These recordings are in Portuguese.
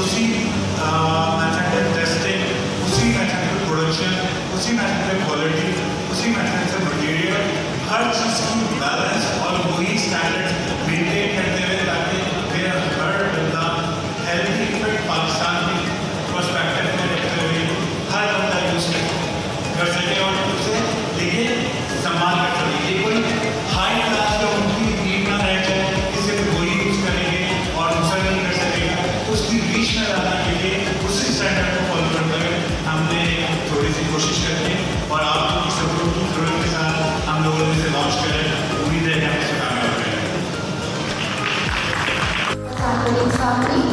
così Family.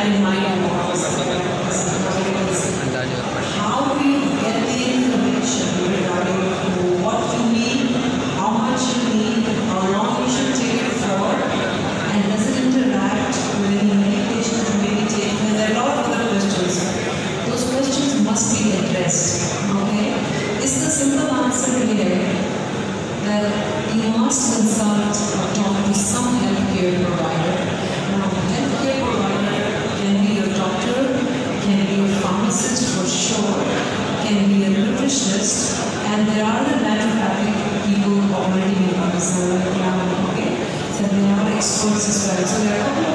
animal experts as well.